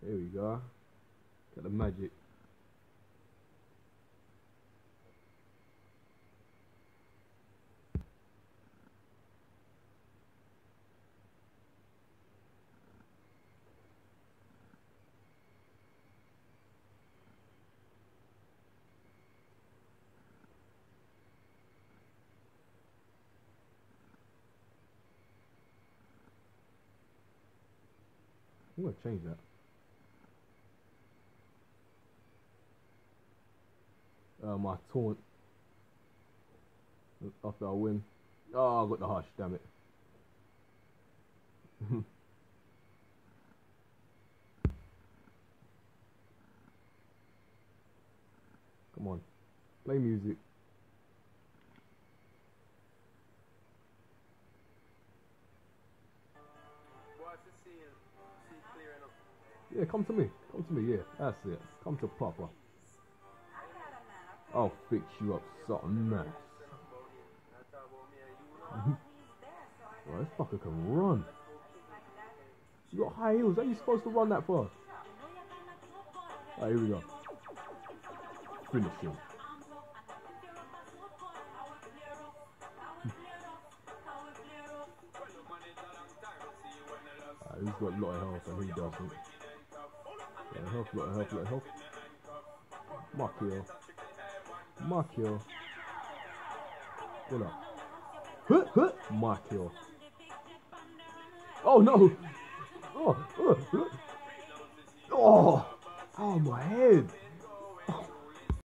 There we go. Got the magic. I'm gonna change that. Uh, my taunt. After I win. Oh, I got the hush, damn it. Come on. Play music. Yeah, come to me. Come to me, yeah. That's it. Come to Papa. I'll fix you up something nice. this fucker can run. You got high heels. How are you supposed to run that far? Alright, here we go. Finish him. Alright, he's got a lot of health and he doesn't. Lot of health, lot of health, lot of health. Makio. Makio. What up? Huh, huh. Makio. Oh no! Oh, oh, oh, oh, oh my head!